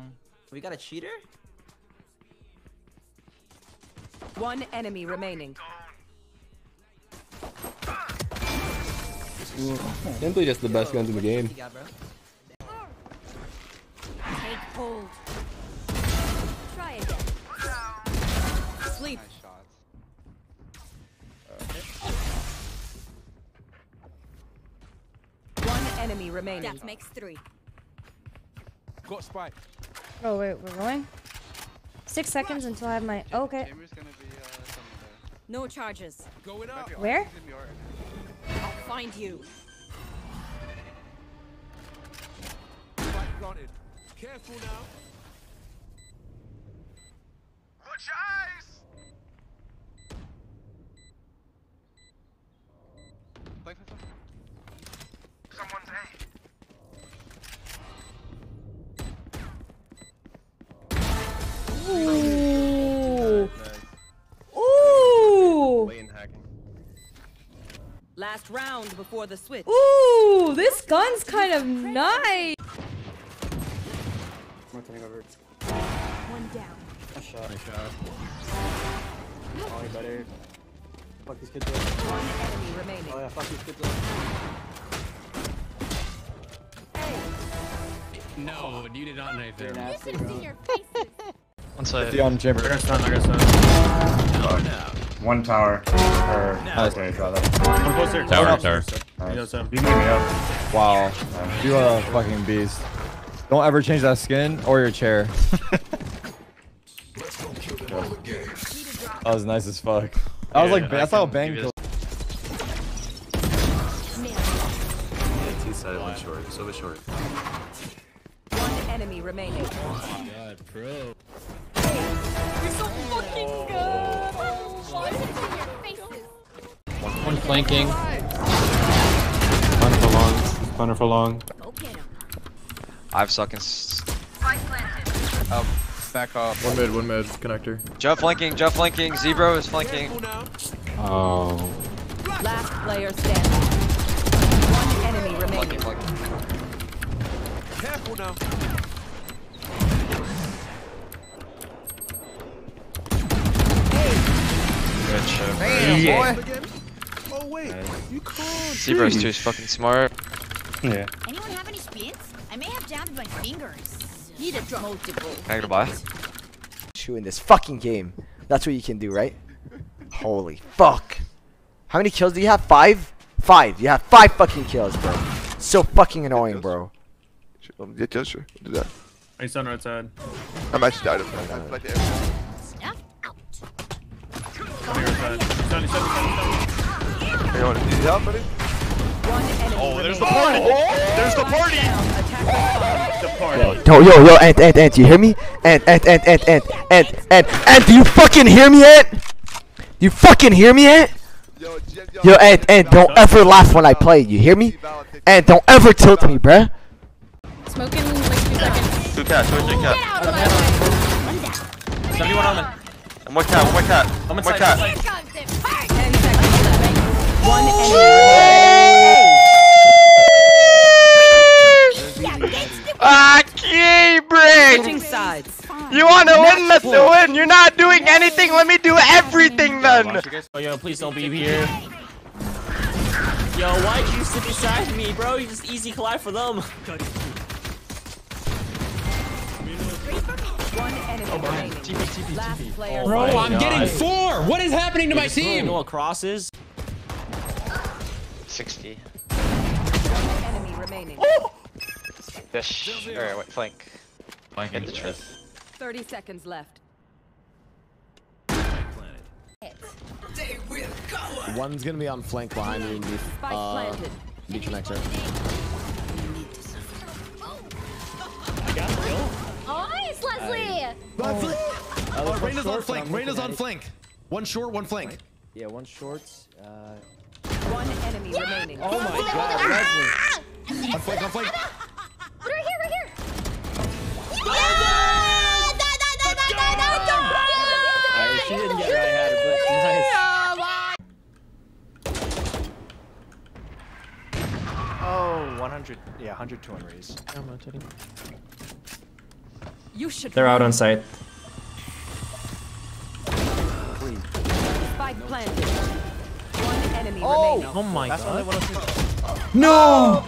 Raze long. We got a cheater? One enemy remaining. Simply just the best guns in the game. Got. Take hold. Try again. Sleep. Nice shots. One enemy remaining. That makes three. Got spike. Oh wait, we're going. Six seconds until I have my. Okay. Gonna be uh, No charges. Going up. Where? I'll find you. Careful now. Last round before the switch. Ooh, this gun's kind of nice. One down. Nice shot. Nice shot. Oh, you better. Fuck these kids up. One enemy remaining. Oh yeah, fuck these kids up. No, you did not knife there. You should have seen your faces. One side. I got stunned, I got stunned. No. One tower. Or okay, rather. One closer. Tower, tower. Nice. You can get me up. Wow. Um, you are a fucking beast. Don't ever change that skin or your chair. that was nice as fuck. That was Yeah, like I that's how can Bang give you killed. T side, one short. So short. One enemy remaining. Oh God, pro. You're so fucking good. You should have seen your faces. One flanking. One for long. One for long. Go get him. Five seconds. Um, back up. One mid, one mid connector. Jeff flanking, Jeff flanking, Zebro is flanking. Oh. Last player standing. One enemy remaining. Flanking, flanking. Careful now. Good shit. Damn, boy. Oh wait, you can't. Zebro's too fucking smart. Yeah. Anyone have any spins? I may have down my fingers. Need a drop. Multiple. Can I get a buy? Two in this fucking game. That's what you can do, right? Holy fuck. How many kills do you have? Five? Five. You have five fucking kills, bro. So fucking annoying, bro. Yeah, yeah, sure. Do that. He's on right side. I'm actually died of On your side. Hey, hold. Need help, buddy? Oh, there's the remaining. party! There's the party! Attack The party. Yo, yo, yo, Ant, Ant, Ant, you hear me? Ant, Ant, Ant, Ant, Ant, Ant, Ant, Ant, do you fucking hear me, Ant? You fucking hear me, Ant? Yo, Yo, Ant, Ant, don't ever laugh when I play, you hear me? Ant, don't ever tilt me, bruh. Smoking like two seconds. Two cat, two cat. Get out of my way. One down. 71 on it. One more cat, one more cat. One more cat. Here comes the party. Ten seconds left. One enemy remaining. Yeah. Ah, key break! Sides. You wanna win? Let's win! You're not doing anything, let me do everything then! Oh, yo, please don't be here. Yo, why'd you sit beside me, bro? You just easy collide for them. One enemy remaining. Last player. Bro, standing. I'm getting four. What is happening to my team? No crosses. 60. One enemy remaining. Oh! Fish. Alright, wait, flank. Get the trip. Thirty seconds left. One's gonna be on flank behind you. Spike uh, planted. Beach connector. Nice, Leslie. Oh, Reyna's on flank. Reyna's on flank. One short, one flank. Yeah, one shorts. Uh, One enemy remaining. Oh my god, Leslie. On flank, on flank. Right here, right here. Yeah! She didn't get I had but nice. Oh, 100. Yeah, 100 to one raise. I'm rotating. You should. They're out on site. Spike planted. One enemy Oh! remaining. Oh my That's god. what No!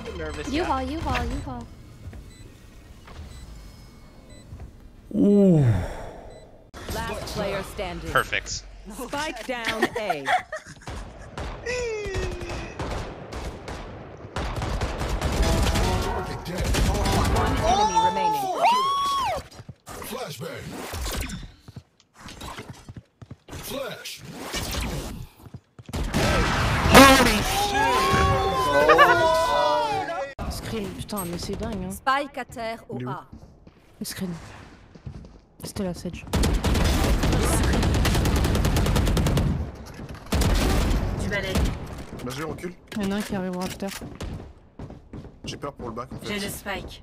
You haul, you haul, you haul. Last player standing. Perfect. Spike down A. One enemy remaining. Screen, putain, mais c'est dingue, hein. Spike à terre au A. Screen. C'était la Sedge. Vas-y, recule. Il y en a un qui arrive au after. J'ai peur pour le bac en fait. spike.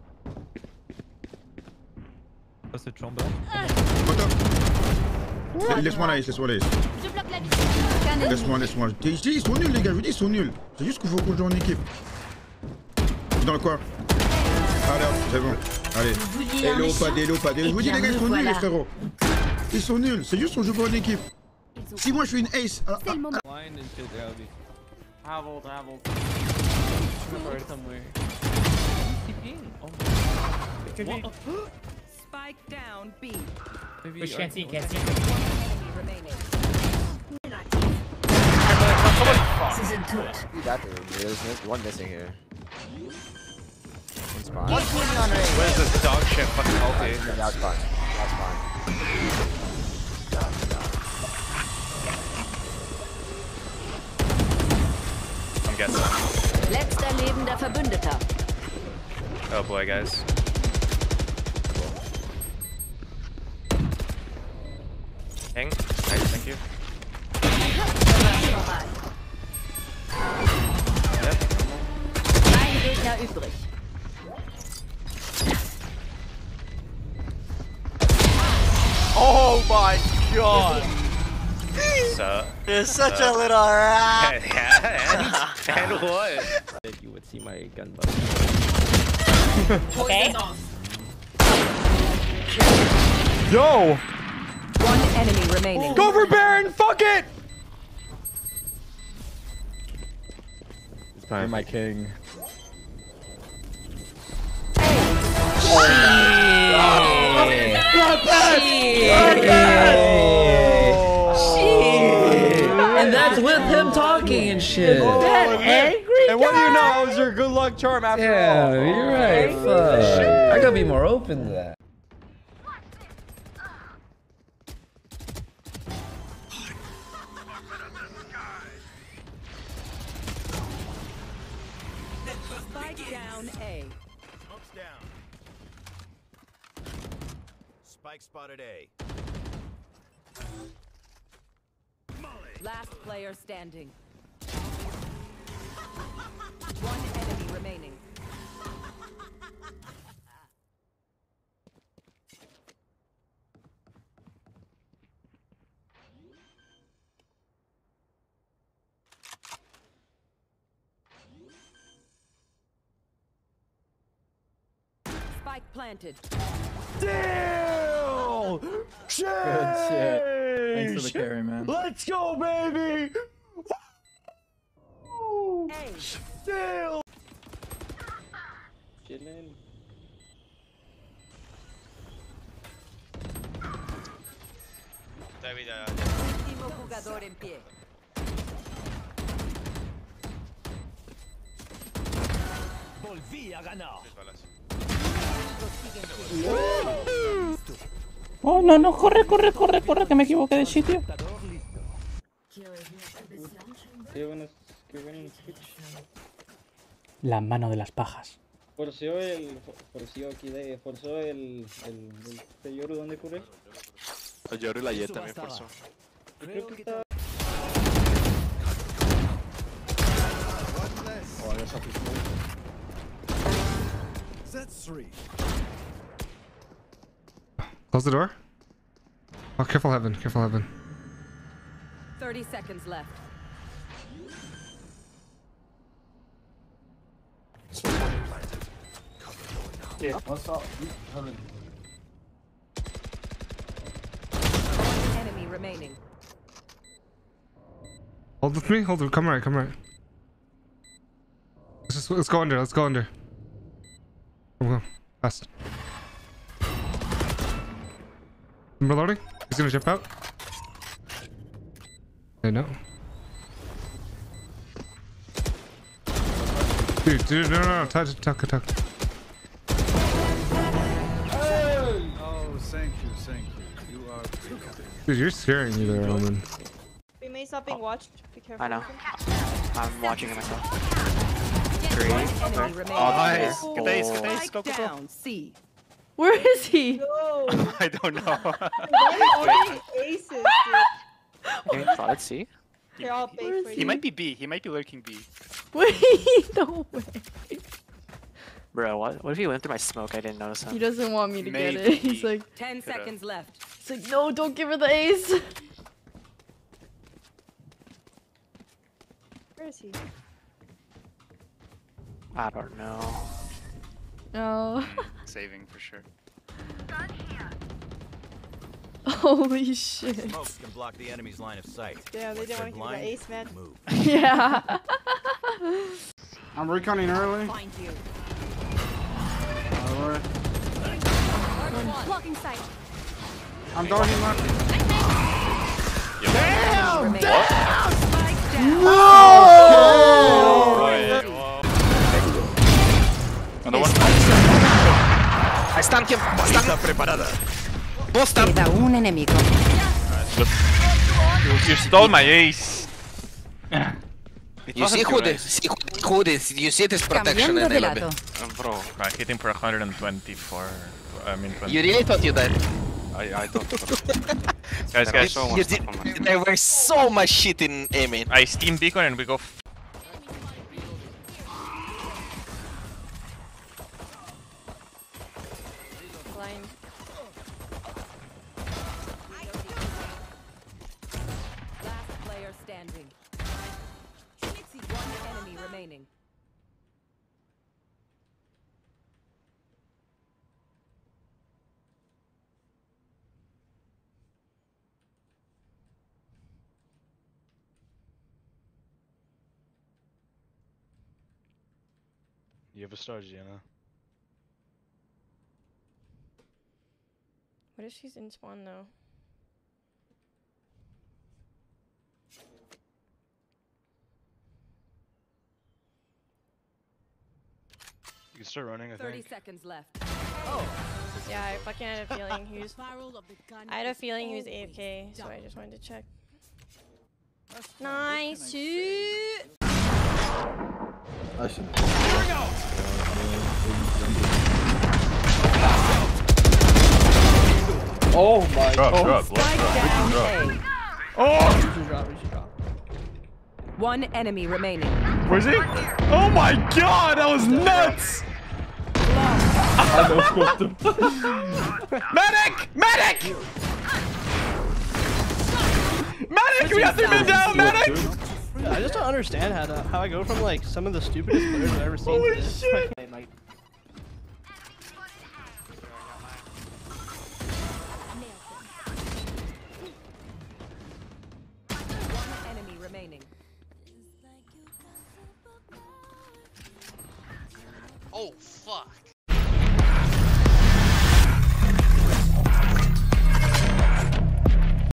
Cette chambre. Laisse-moi la laisse-moi la Je bloque la vie. Laisse-moi, laisse-moi. Je dis, ils sont nuls les gars, je vous dis, ils sont nuls. C'est juste qu'il faut qu'on joue en équipe. Dans le coin. Allez, hop, c'est bon. Allez. Hello, pas d'hello, pas d'hello. Je vous dis, les gars, ils sont nuls, les frérots. Ils sont nuls, c'est juste qu'on joue pas en équipe. Si moi je fais une ace. ah, ah. Somewhere, somewhere. Spike down B. Push, can't see, can't see. Enemy remaining. Do that, dude. There's one missing here. One spawn. What is this dog shit fucking ulti? Yeah, that's fine. That's fine. I'm guessing. Letzter lebender Verbündeter. Oh boy, guys. Hang. Nice, thank you. Ein Gegner übrig. Oh my god! So, You're such a little rat. yeah, and, and what? You would see my gun button. Okay. Yo! One enemy remaining. Go for Baron! Fuck it! You're my king. And that's with him talking and shit. That angry. And what do you know? I was your good luck charm after Yeah, all. you're right. Fuck. I gotta be more open to that. Spike spotted A. Last player standing. One enemy remaining. Spike planted. Deal! Good shit. Thanks for the carry, man. Let's go, baby! A. Deal! Último jugador en pie. Oh, no, no, corre, corre, corre, corre, que me equivoqué de sitio. La mano de las pajas. Forció el. Forció aquí de. Forzó el. El. el Peyoru, ¿dónde corre? Lloro y la Jet también forzó. Creo que está. That's three. Close the door. Oh, careful heaven, careful heaven. 30 seconds left. Yeah. What's up? Heaven. Enemy remaining. Hold with me, hold with me. Come right, come right. Let's, just, let's go under, let's go under. Come on, fast. Remember loading? He's gonna jump out. I know. Dude, dude, no, no, no, touch, tuck, tuck. Oh, thank you, thank you. You are Dude, you're scaring me there, Roman. We may stop being watched. Be careful. I know. I'm watching it myself. Three. Okay. Oh, nice. there. Good days, good days. Go, go, go. down. C. Where is he? Yo, I don't know. why are they aces, dude? Okay, so let's see. They're all bait for he you. might be B. He might be lurking B. Wait, no way. Bro, what, what if he went through my smoke? I didn't notice him. He doesn't want me to get it. He's like, Ten Coulda. seconds left. he's like, no, don't give her the ace. Where is he? I don't know. Oh. No. Saving for sure. Holy shit. Smoke can block the enemy's line of sight. Yeah, they Once didn't they're want to give that blind, ace, man. Move. yeah. I'm reconning early. Find you. Alright. Blocking sight. I'm dodging one. Damn! Damn! Spike down. I stunned him. Stun. preparada. Both stun. Queda un enemigo. You, you stole my ace. You see who your this? See who, who this? You see this protection in de enemy? lado. Um, bro, I hit him for 124. I mean, 20. You really thought you did? I, I thought. guys, guys, so you much did, stuff on my- there were so much shit in aiming. I steam beacon and we go. You have a star, Jeanna. What if she's in spawn though? You can start running, I Thirty think. seconds left. Oh! Yeah, I fucking had a feeling he was. I had a feeling he was AFK, so I just wanted to check. Nice shoot. Oh my Drop, god. drop, Spike drop, down drop. A. Oh! You should drop, you should drop. One enemy remaining. Where's he? Oh my god, that was nuts! medic! Medic! Medic! We got three men down, medic! I understand how to, how I go from like some of the stupidest players I've ever seen. Holy to this. shit.